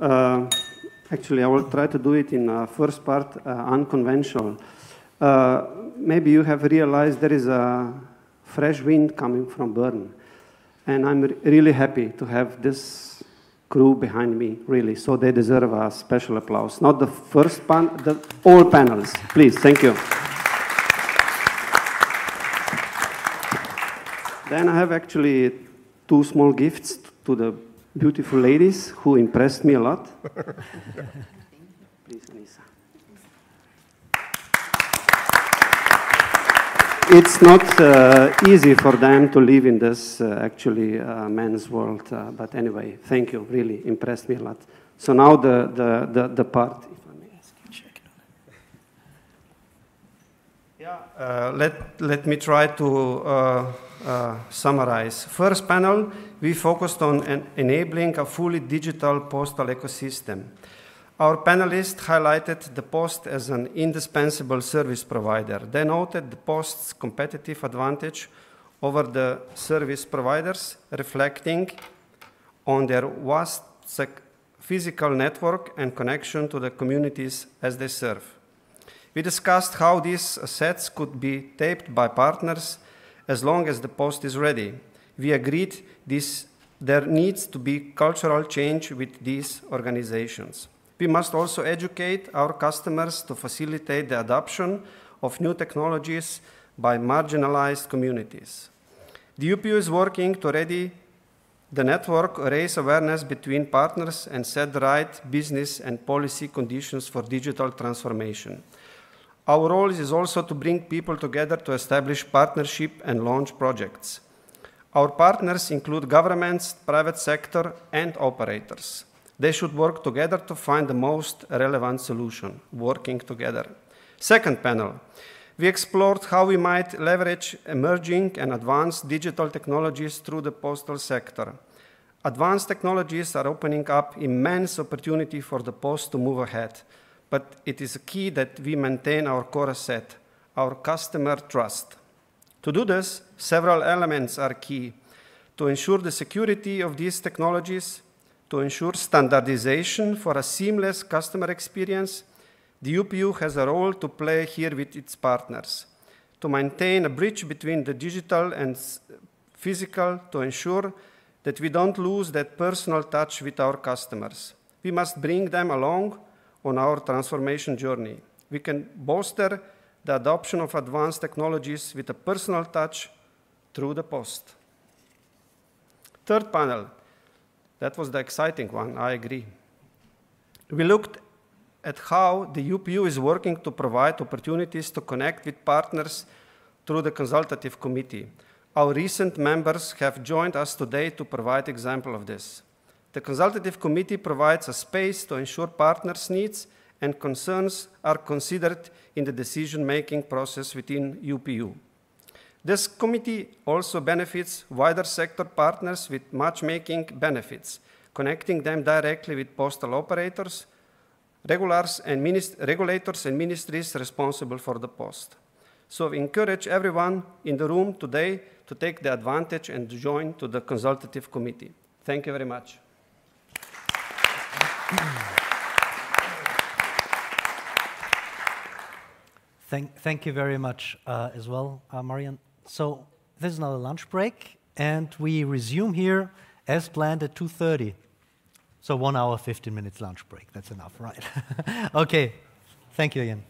Uh, actually, I will try to do it in uh, first part, uh, unconventional. Maybe you have realized there is a fresh wind coming from Bern. And I'm re really happy to have this crew behind me, really. So they deserve a special applause. Not the first pan, the all panels. Please, thank you. Then I have actually two small gifts to the beautiful ladies who impressed me a lot. Please, Anissa. It's not uh, easy for them to live in this uh, actually uh, men's world, uh, but anyway, thank you. Really impressed me a lot. So now the the the, the part. If I may ask you, check it on. Yeah, uh, let let me try to uh, uh, summarize. First panel, we focused on en enabling a fully digital postal ecosystem. Our panelists highlighted the Post as an indispensable service provider. They noted the Post's competitive advantage over the service providers, reflecting on their vast physical network and connection to the communities as they serve. We discussed how these assets could be tapped by partners as long as the post is ready. We agreed this, there needs to be cultural change with these organizations. We must also educate our customers to facilitate the adoption of new technologies by marginalized communities. The UPU is working to ready the network, raise awareness between partners, and set the right business and policy conditions for digital transformation. Our role is also to bring people together to establish partnership and launch projects. Our partners include governments, private sector, and operators. They should work together to find the most relevant solution, working together. Second panel, we explored how we might leverage emerging and advanced digital technologies through the postal sector. Advanced technologies are opening up immense opportunity for the post to move ahead but it is key that we maintain our core asset, our customer trust. To do this, several elements are key. To ensure the security of these technologies, to ensure standardization for a seamless customer experience, the UPU has a role to play here with its partners. To maintain a bridge between the digital and physical to ensure that we don't lose that personal touch with our customers. We must bring them along on our transformation journey. We can bolster the adoption of advanced technologies with a personal touch through the post. Third panel, that was the exciting one, I agree. We looked at how the UPU is working to provide opportunities to connect with partners through the consultative committee. Our recent members have joined us today to provide example of this. The consultative committee provides a space to ensure partners' needs and concerns are considered in the decision-making process within UPU. This committee also benefits wider sector partners with matchmaking benefits, connecting them directly with postal operators, and regulators and ministries responsible for the post. So we encourage everyone in the room today to take the advantage and join to the consultative committee. Thank you very much. Thank, thank you very much uh, as well, uh, Marjan. So this is now a lunch break, and we resume here as planned at 2.30. So one hour, 15 minutes lunch break. That's enough, right? okay. Thank you again.